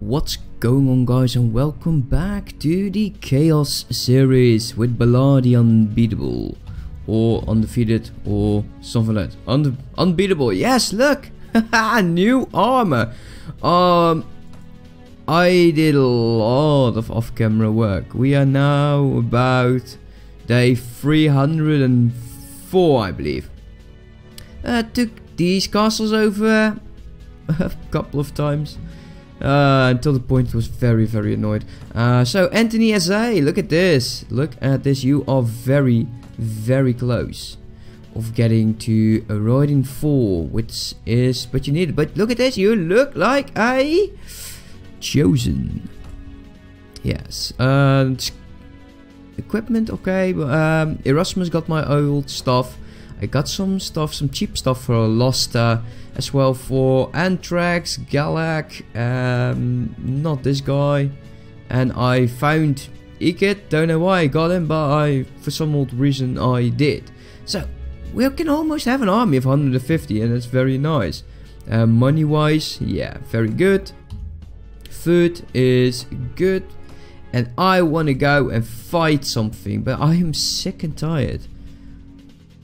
What's going on guys and welcome back to the Chaos series with Balaar the Unbeatable or Undefeated or something like that. Un unbeatable, yes look! New armor! Um, I did a lot of off-camera work. We are now about day 304 I believe. Uh, took these castles over a couple of times. Uh, until the point was very, very annoyed. Uh, so, Anthony SA, look at this. Look at this. You are very, very close of getting to a riding 4, which is what you need. But look at this. You look like a chosen. Yes. Uh, equipment, okay. Um, Erasmus got my old stuff. I got some stuff, some cheap stuff for Lost as well for Anthrax, Galak, um, not this guy. And I found Ikit, don't know why I got him, but I, for some odd reason, I did. So, we can almost have an army of 150 and that's very nice. Uh, money wise, yeah, very good. Food is good. And I want to go and fight something, but I am sick and tired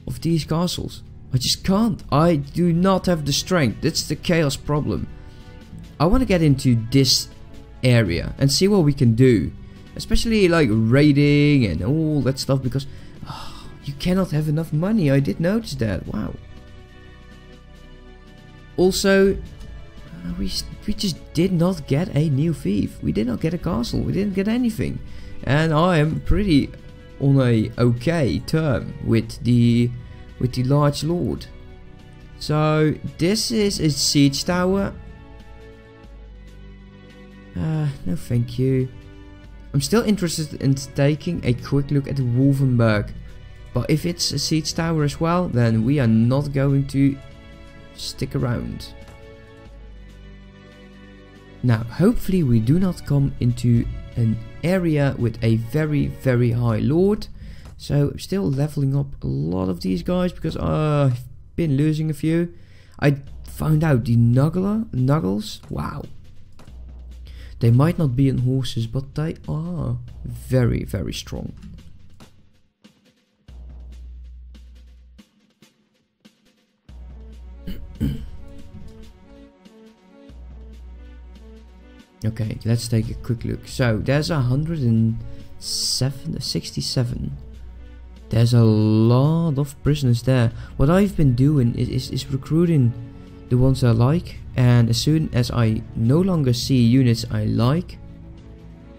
of these castles. I just can't. I do not have the strength. That's the chaos problem. I want to get into this area and see what we can do. Especially like raiding and all that stuff because oh, you cannot have enough money. I did notice that. Wow. Also, uh, we, we just did not get a new thief. We did not get a castle. We didn't get anything. And I am pretty on a okay term with the with the large lord. So this is a siege tower. Uh, no thank you. I'm still interested in taking a quick look at Wolfenburg. But if it's a siege tower as well, then we are not going to stick around. Now, hopefully we do not come into an area with a very, very high lord. So still leveling up a lot of these guys because uh, I've been losing a few. I found out the Nuggler, Nuggles, wow. They might not be in horses, but they are very, very strong. Okay, let's take a quick look. So there's a hundred and seven, sixty-seven. There's a lot of prisoners there. What I've been doing is, is, is recruiting the ones I like and as soon as I no longer see units I like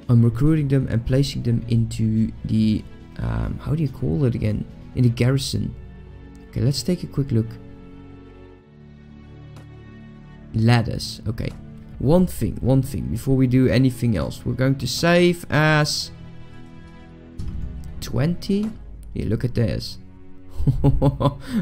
I'm recruiting them and placing them into the um, how do you call it again in the garrison okay let's take a quick look ladders okay one thing one thing before we do anything else we're going to save as 20 yeah, look at this.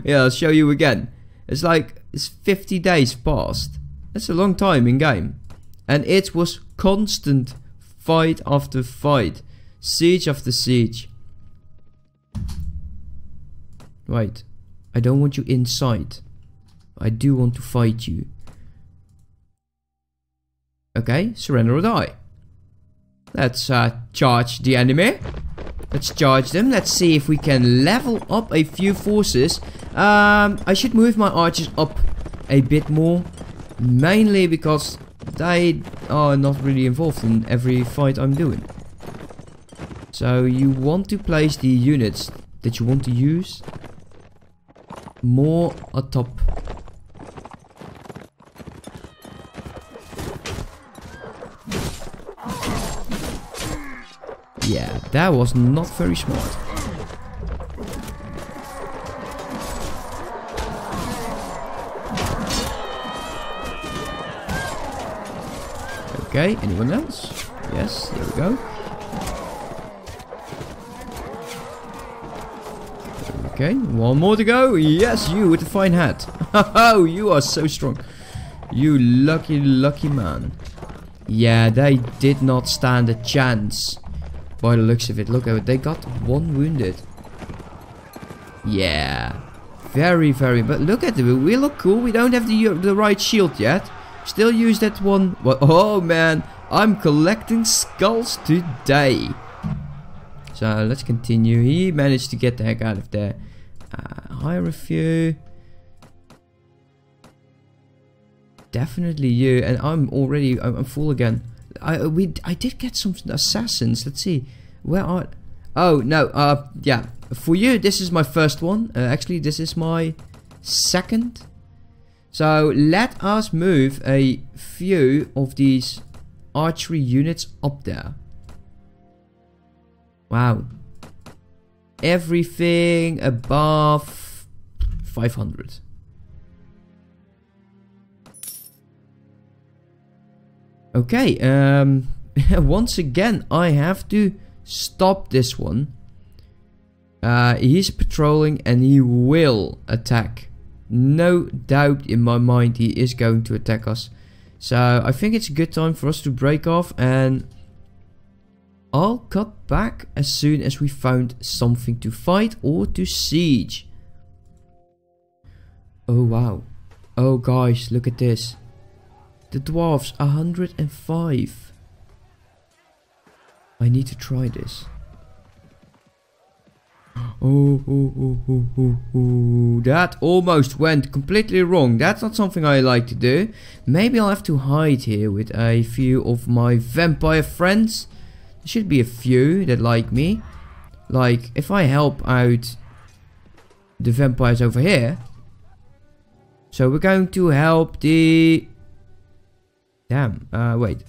yeah, I'll show you again. It's like, it's 50 days past. That's a long time in game. And it was constant fight after fight. Siege after siege. Right. I don't want you inside. I do want to fight you. Okay, surrender or die. Let's uh, charge the enemy. Let's charge them. Let's see if we can level up a few forces. Um, I should move my archers up a bit more. Mainly because they are not really involved in every fight I'm doing. So you want to place the units that you want to use more atop Yeah, that was not very smart. Okay, anyone else? Yes, there we go. Okay, one more to go. Yes, you with the fine hat. Oh, you are so strong. You lucky, lucky man. Yeah, they did not stand a chance. By the looks of it. Look. They got one wounded. Yeah. Very, very. But look at it. We look cool. We don't have the, the right shield yet. Still use that one. Well, oh, man. I'm collecting skulls today. So let's continue. He managed to get the heck out of there. Uh, hire a few. Definitely you. And I'm already, I'm, I'm full again. I we I did get some assassins. Let's see. Where are... Oh, no. Uh, yeah. For you, this is my first one. Uh, actually, this is my second. So let us move a few of these archery units up there. Wow. Everything above 500. Okay, um, once again, I have to stop this one. Uh, he's patrolling and he will attack. No doubt in my mind he is going to attack us. So I think it's a good time for us to break off and I'll cut back as soon as we found something to fight or to siege. Oh wow. Oh guys, look at this. The dwarves, 105. I need to try this. Oh, oh, oh, oh, oh, oh, that almost went completely wrong. That's not something I like to do. Maybe I'll have to hide here with a few of my vampire friends. There should be a few that like me. Like, if I help out the vampires over here. So we're going to help the... Damn, uh, wait.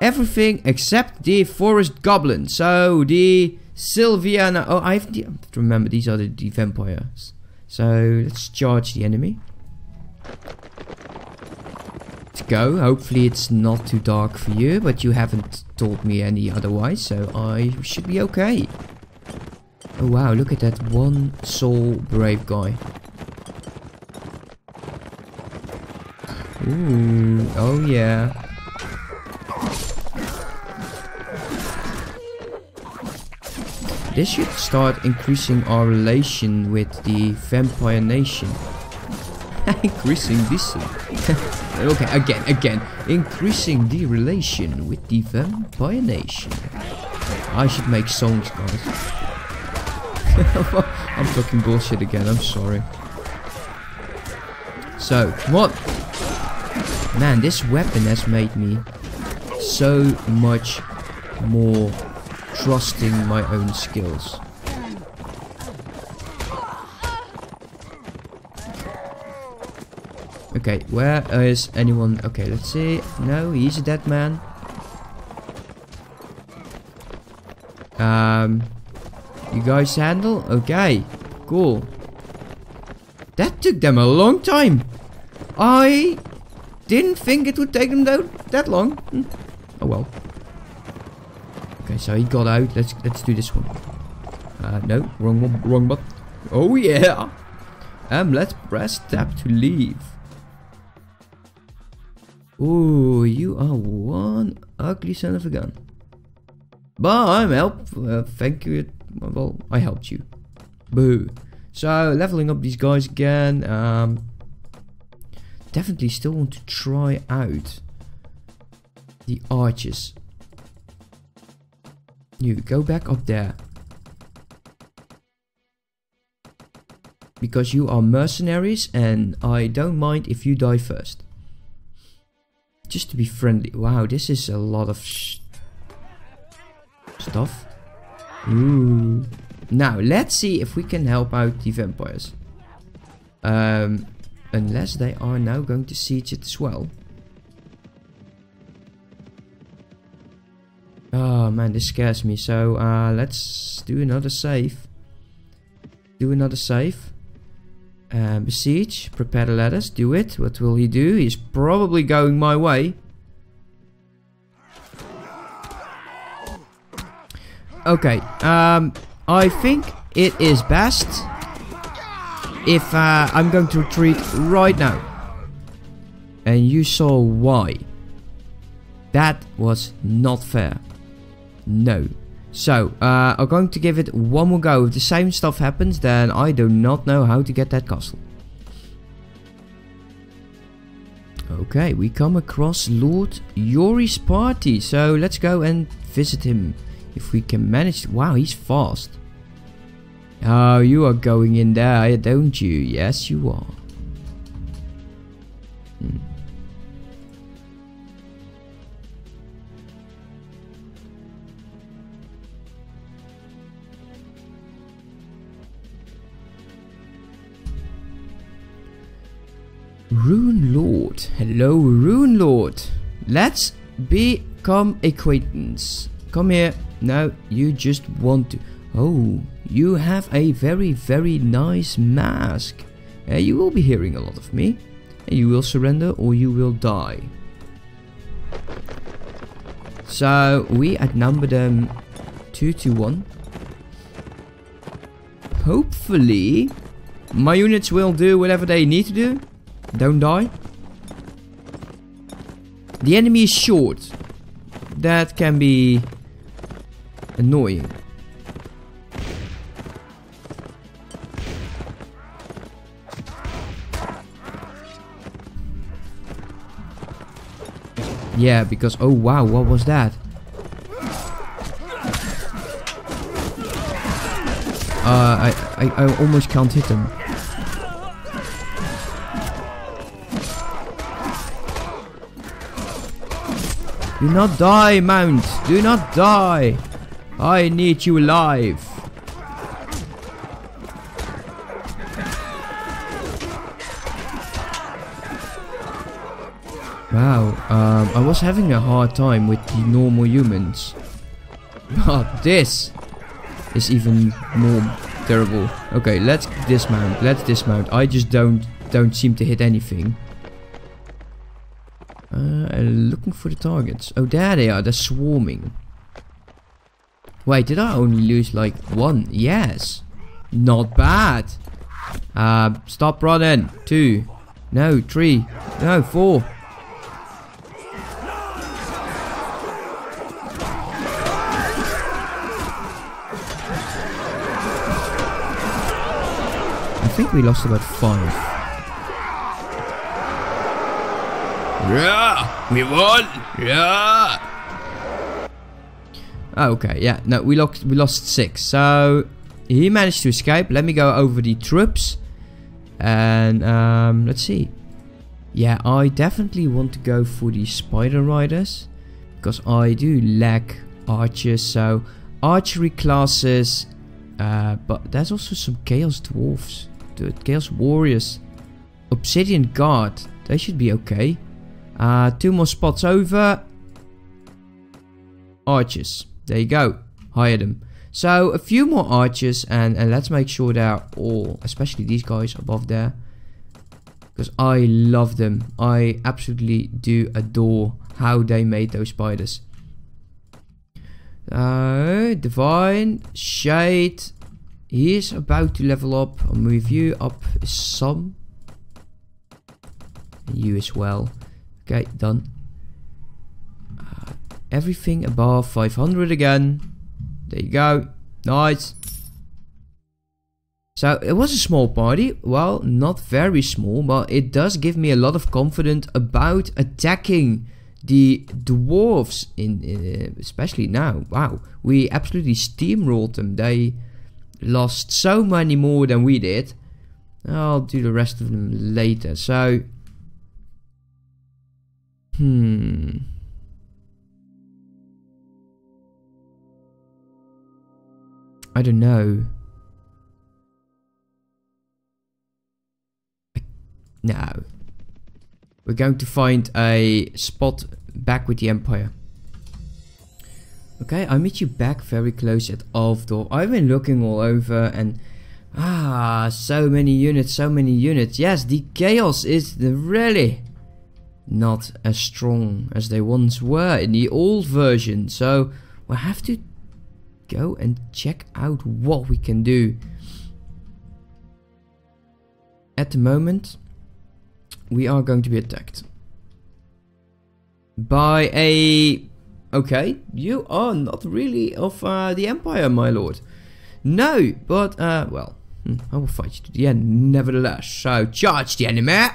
everything except the forest goblin. So the Sylvania. Oh, I have, to remember these are the, the vampires. So let's charge the enemy. Let's go. Hopefully it's not too dark for you, but you haven't told me any otherwise, so I should be okay. Oh wow, look at that one soul brave guy. Ooh, oh yeah. This should start increasing our relation with the vampire nation. increasing this. okay, again, again. Increasing the relation with the vampire nation. I should make songs, guys. I'm talking bullshit again, I'm sorry. So, what? Man, this weapon has made me so much more trusting my own skills. Okay, where is anyone? Okay, let's see. No, he's a dead man. Um, you guys handle? Okay, cool. That took them a long time. I didn't think it would take them that long. Hmm. Oh well. Okay, so he got out. Let's let's do this one. Uh, no, wrong one, wrong button. Oh yeah. Um, let's press tab to leave. Oh, you are one ugly son of a gun. But I'm help. Uh, thank you. Well, I helped you. Boo. So leveling up these guys again. Um, definitely still want to try out the arches. You go back up there. Because you are mercenaries and I don't mind if you die first. Just to be friendly. Wow, this is a lot of stuff. Ooh. Now, let's see if we can help out the vampires. Um, unless they are now going to siege it as well. Oh man, this scares me. So uh, let's do another save. Do another save. Uh, besiege. Prepare the ladders. Do it. What will he do? He's probably going my way. Okay. Um, I think it is best if uh, I'm going to retreat right now. And you saw why. That was not fair. No. So, uh, I'm going to give it one more go. If the same stuff happens, then I do not know how to get that castle. Okay, we come across Lord Yori's party. So let's go and visit him. If we can manage... Wow, he's fast. Oh, you are going in there, don't you? Yes, you are. Hmm. Rune Lord. Hello, Rune Lord. Let's become acquaintance. Come here. No, you just want to... Oh, you have a very, very nice mask. Uh, you will be hearing a lot of me. And you will surrender or you will die. So, we outnumber them 2 to 1. Hopefully, my units will do whatever they need to do. Don't die. The enemy is short. That can be annoying. Yeah, because oh wow, what was that? Uh, I, I, I almost can't hit them. Do not die, Mount. Do not die. I need you alive. I was having a hard time with the normal humans. But this is even more terrible. Okay, let's dismount. Let's dismount. I just don't don't seem to hit anything. Uh, looking for the targets. Oh, there they are. They're swarming. Wait, did I only lose like one? Yes. Not bad. Uh, stop running. Two. No, three. No, four. Think we lost about five. Yeah, we won. Yeah. Oh, okay, yeah. No, we lost we lost six. So he managed to escape. Let me go over the troops. And um, let's see. Yeah, I definitely want to go for the spider riders. Because I do lack archers. So archery classes. Uh, but there's also some chaos dwarfs. The chaos warriors. Obsidian guard. They should be okay. Uh, two more spots over. Archers. There you go. Hire them. So, a few more archers and, and let's make sure they're all, especially these guys above there. Because I love them. I absolutely do adore how they made those spiders. Uh, Divine, Shade. He is about to level up. I'll move you up some. And you as well. Okay, done. Uh, everything above 500 again. There you go. Nice. So it was a small party. Well, not very small, but it does give me a lot of confidence about attacking the dwarves in, uh, especially now. Wow, we absolutely steamrolled them. They lost so many more than we did. I'll do the rest of them later. So Hmm. I don't know. No. We're going to find a spot back with the Empire. Okay, I meet you back very close at Ulfdor. I've been looking all over and... Ah, so many units, so many units. Yes, the chaos is the really not as strong as they once were in the old version. So we'll have to go and check out what we can do. At the moment, we are going to be attacked by a... Okay, you are not really of uh, the Empire, my lord. No, but, uh, well, hmm, I will fight you to the end nevertheless. So, charge the enemy!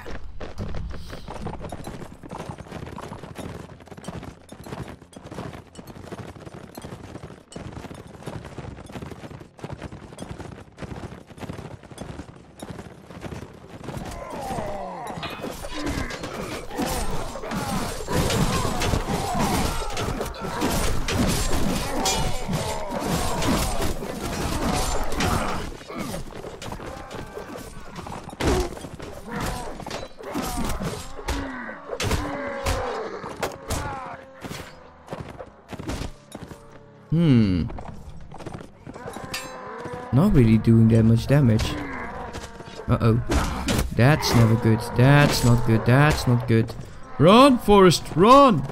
Hmm. Not really doing that much damage. Uh-oh. That's never good. That's not good. That's not good. Run, Forest, run!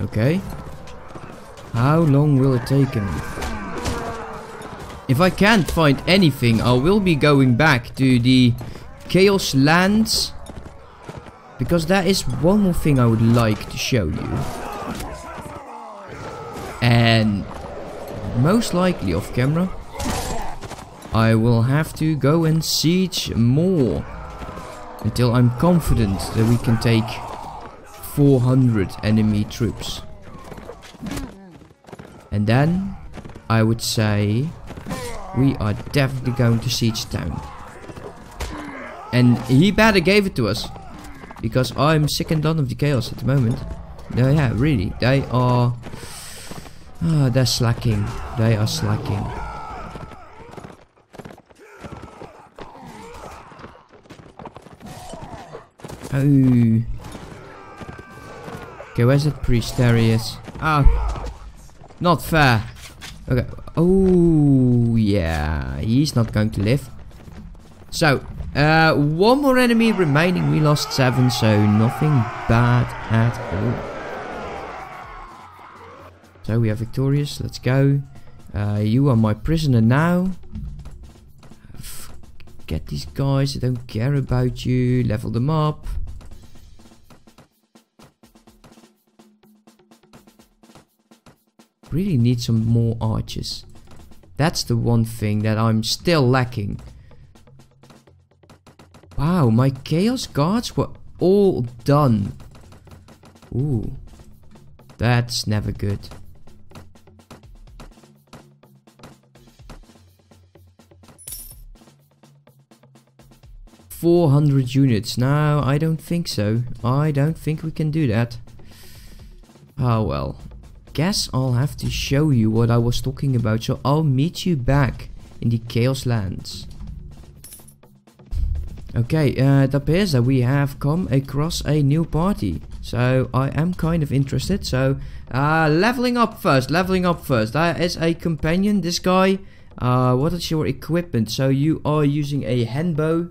Okay. How long will it take him? If I can't find anything, I will be going back to the Chaos Lands. Because that is one more thing I would like to show you. And most likely off camera, I will have to go and siege more. Until I'm confident that we can take 400 enemy troops. And then I would say we are definitely going to siege town. And he better gave it to us. Because I'm sick and done of the chaos at the moment. No, yeah, really. They are... Oh, they're slacking. They are slacking. Oh. Okay, where's that priest? There he is. Ah. Not fair. Okay. Oh, yeah. He's not going to live. So, uh, one more enemy remaining. We lost seven, so nothing bad at all. So, we are victorious. Let's go. Uh, you are my prisoner now. Get these guys. I don't care about you. Level them up. Really need some more arches. That's the one thing that I'm still lacking. Wow, my chaos guards were all done. Ooh. That's never good. Four hundred units. No, I don't think so. I don't think we can do that. Oh well guess I'll have to show you what I was talking about. So I'll meet you back in the Chaos Lands. Okay, uh, it appears that we have come across a new party. So I am kind of interested. So uh, leveling up first, leveling up first. That is a companion, this guy. Uh, what is your equipment? So you are using a handbow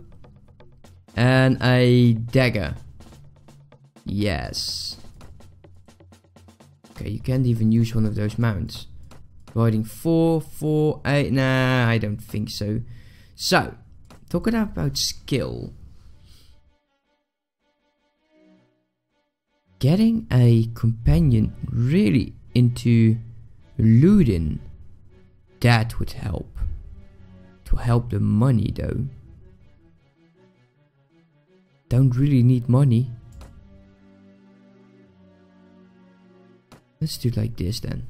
and a dagger. Yes. Okay, you can't even use one of those mounts. Riding 4, 4, 8, nah, I don't think so. So, talking about skill. Getting a companion really into looting, that would help. To help the money though. Don't really need money. Let's do like this then.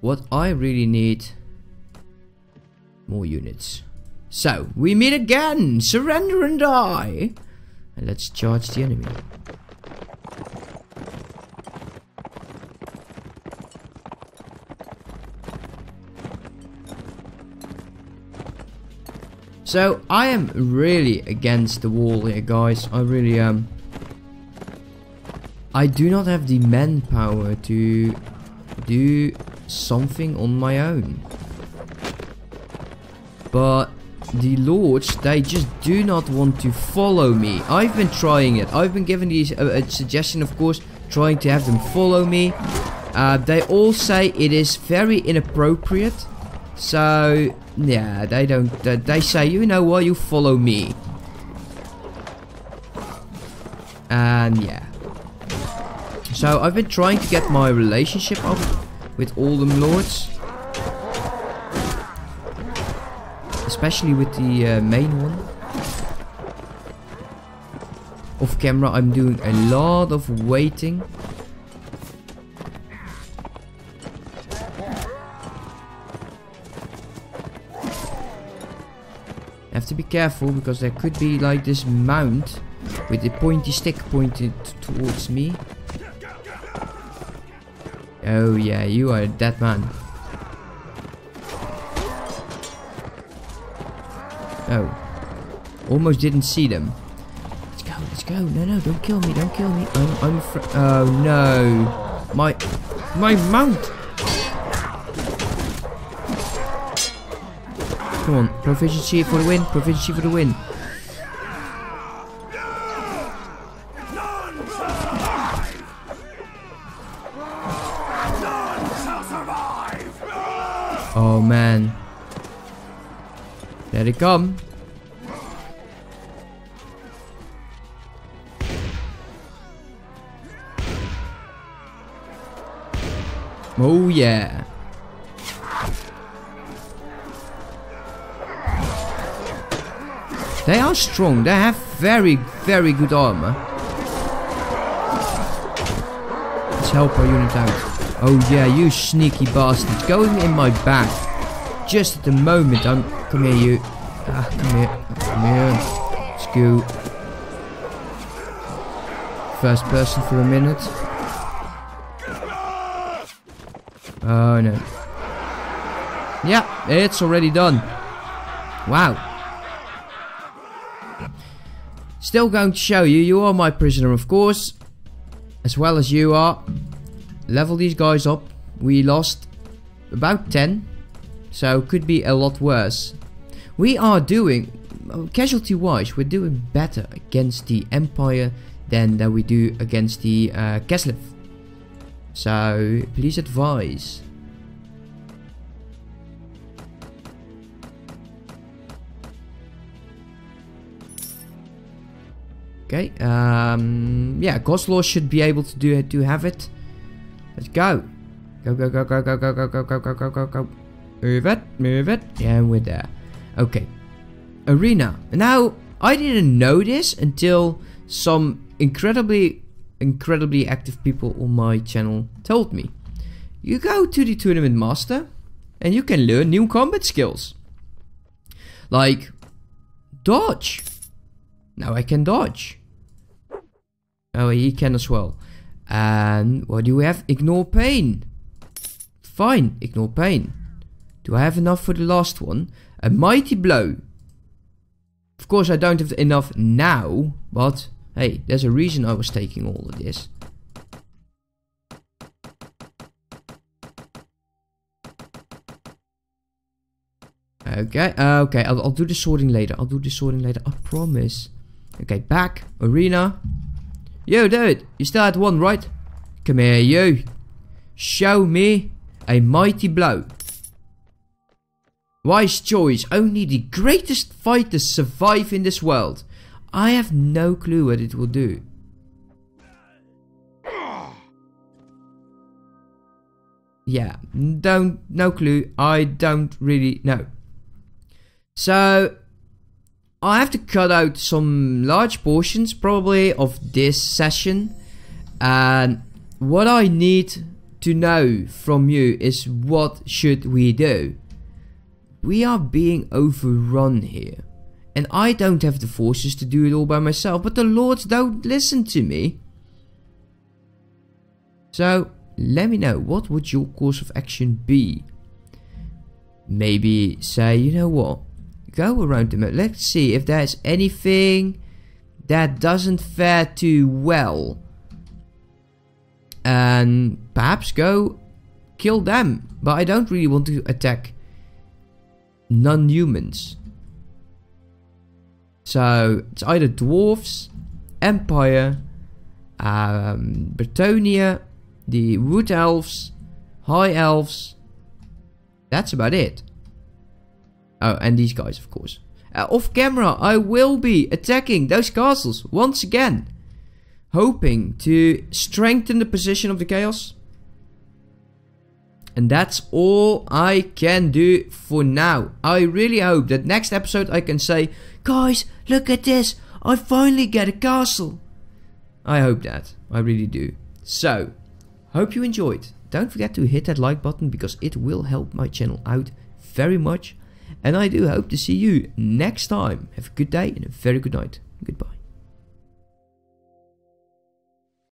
What I really need... More units. So, we meet again! Surrender and die! And let's charge the enemy. So, I am really against the wall here, guys. I really am. I do not have the manpower to do something on my own. But the lords, they just do not want to follow me. I've been trying it. I've been given these a, a suggestion, of course, trying to have them follow me. Uh, they all say it is very inappropriate. So, yeah, they don't. they say, you know what, you follow me. And yeah. So I've been trying to get my relationship up with all the lords. Especially with the uh, main one. Off camera I'm doing a lot of waiting. have to be careful because there could be like this mount with the pointy stick pointed towards me. Oh yeah, you are a dead man. Oh. Almost didn't see them. Let's go, let's go. No, no, don't kill me, don't kill me. I'm, I'm Oh no. My, my mount. Come on, proficiency for the win, proficiency for the win. Come. Oh yeah. They are strong. They have very, very good armor. Let's help our unit out. Oh yeah, you sneaky bastard. Going in my back. Just at the moment I'm... Come here, you. Ah, come here. Come here. Let's. First person for a minute. Oh no. Yeah, it's already done. Wow. Still going to show you, you are my prisoner of course. As well as you are. Level these guys up. We lost about 10. So could be a lot worse. We are doing, casualty wise, we're doing better against the Empire than that we do against the uh, Kislev. So please advise. Okay, um, yeah, Goslaw should be able to do to have it. Let's go. Go, go, go, go, go, go, go, go, go, go, go, go. Move it, move it. Yeah, we're there. Okay. Arena. Now, I didn't know this until some incredibly, incredibly active people on my channel told me. You go to the Tournament Master and you can learn new combat skills. Like, dodge. Now I can dodge. Oh, he can as well. And what do we have? Ignore pain. Fine, ignore pain. Do I have enough for the last one? A mighty blow. Of course I don't have enough now, but hey, there's a reason I was taking all of this. Okay, uh, okay, I'll, I'll do the sorting later. I'll do the sorting later, I promise. Okay, back, arena. Yo, dude, you still had one, right? Come here, you. Show me a mighty blow. Wise choice. Only the greatest fighters survive in this world. I have no clue what it will do. Yeah, don't, no clue. I don't really know. So, I have to cut out some large portions probably of this session. And what I need to know from you is what should we do? We are being overrun here. And I don't have the forces to do it all by myself, but the lords don't listen to me. So, let me know, what would your course of action be? Maybe say, you know what, go around the map. Let's see if there's anything that doesn't fare too well. And perhaps go kill them. But I don't really want to attack non-humans. So it's either dwarves, Empire, um, Bretonnia, the Wood Elves, High Elves. That's about it. Oh, and these guys, of course. Uh, off camera, I will be attacking those castles once again. Hoping to strengthen the position of the Chaos. And that's all I can do for now. I really hope that next episode I can say, Guys, look at this. I finally get a castle. I hope that. I really do. So, hope you enjoyed. Don't forget to hit that like button because it will help my channel out very much. And I do hope to see you next time. Have a good day and a very good night. Goodbye.